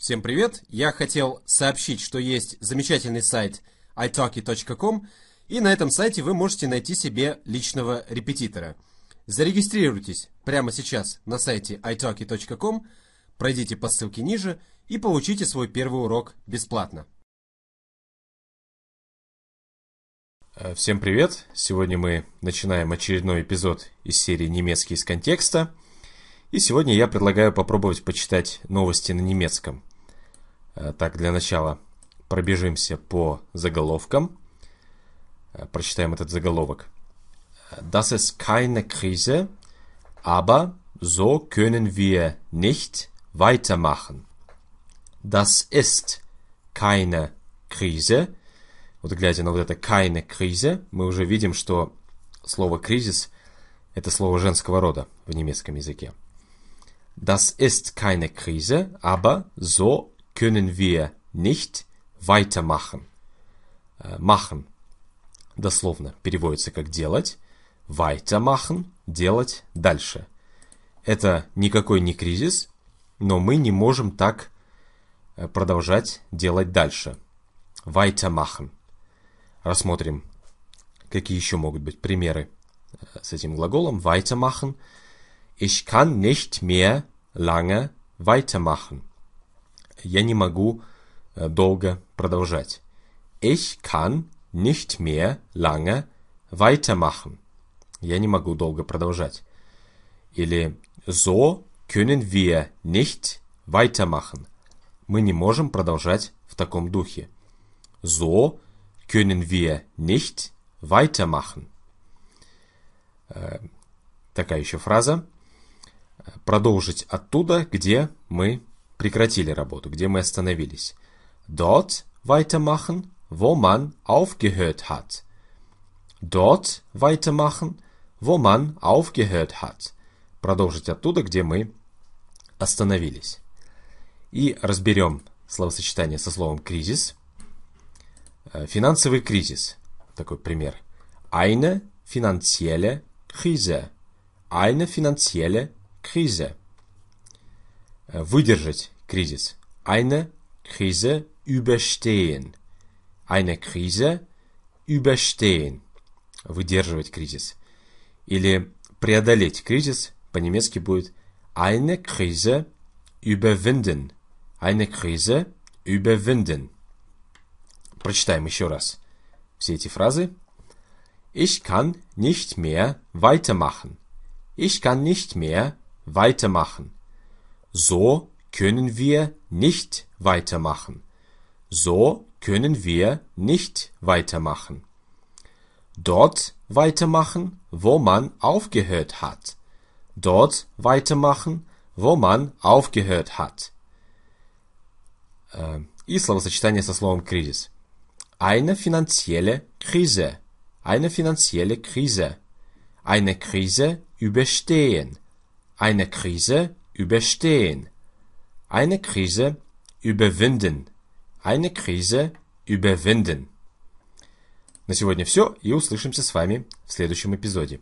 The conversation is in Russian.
Всем привет! Я хотел сообщить, что есть замечательный сайт italki.com, и на этом сайте вы можете найти себе личного репетитора. Зарегистрируйтесь прямо сейчас на сайте italki.com, пройдите по ссылке ниже и получите свой первый урок бесплатно. Э, Всем привет! Сегодня мы начинаем очередной эпизод из серии «Немецкий из контекста». И сегодня я предлагаю попробовать почитать новости на немецком. Э, Так, для начала пробежимся по заголовкам. Э, Прочитаем этот заголовок. Das ist keine Krise, aber so können wir nicht weitermachen. Das ist keine Krise. Вот глядя на вот это keine Krise, мы уже видим, что слово кризис – это слово женского рода в немецком языке. Das ist keine Krise, aber so können wir nicht weitermachen. Э, Machen дословно переводится как делать. Weitermachen – делать дальше. Это никакой не кризис, но мы не можем так э, продолжать делать дальше. Weitermachen. Рассмотрим, какие еще могут быть примеры э, с этим глаголом. Weitermachen. Ich kann nicht mehr lange weitermachen. Я не могу э, долго продолжать. Ich kann nicht mehr lange weitermachen. Я не могу долго продолжать. Или so können wir nicht weitermachen. Мы не можем продолжать в таком духе. So können wir nicht weitermachen. Э, Такая еще фраза. Продолжить оттуда, где мы прекратили работу, где мы остановились. Dort weitermachen, wo man aufgehört hat. Dort weitermachen, wo man aufgehört hat. Продолжить оттуда, где мы остановились. И разберем словосочетание со словом кризис. Э, Финансовый кризис. Такой пример. Eine finanzielle Krise. Eine finanzielle Krise. Э, Выдержать кризис. Eine Krise überstehen. Eine Krise überstehen. Выдерживать кризис. Или преодолеть кризис по-немецки будет eine Krise überwinden. Eine Krise überwinden. Прочитаем еще раз все эти фразы. Ich kann nicht mehr weitermachen. Ich kann nicht mehr weitermachen. So können wir nicht weitermachen. So können wir nicht weitermachen. Dort weitermachen, wo man aufgehört hat. Dort weitermachen, wo man aufgehört hat. Э, И словосочетание со словом кризис. Eine finanzielle Krise. Eine finanzielle Krise. Eine Krise überstehen. Eine Krise überstehen. Eine Krise überwinden. Eine Krise überwinden. На сегодня все, и услышимся с вами в следующем эпизоде.